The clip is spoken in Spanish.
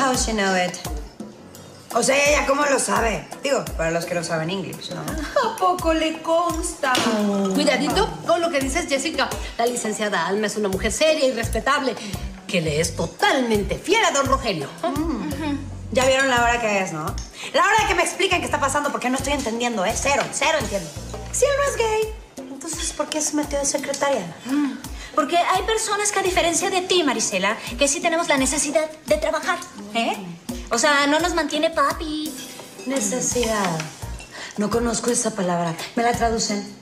how she know it? O sea, ella cómo lo sabe. Digo, para los que no saben inglés, ¿no? ¿A poco le consta? Cuidadito con lo que dices, Jessica. La licenciada Alma es una mujer seria y respetable que le es totalmente fiel a don Rogelio. Ya vieron la hora que es, ¿no? La hora de que me expliquen qué está pasando porque no estoy entendiendo, ¿eh? Cero, cero entiendo. Si él no es gay, entonces ¿por qué se metió de secretaria? Porque hay personas que a diferencia de ti, Marisela, que sí tenemos la necesidad de trabajar, ¿eh? O sea, no nos mantiene papi. Necesidad. No conozco esa palabra. ¿Me la traducen?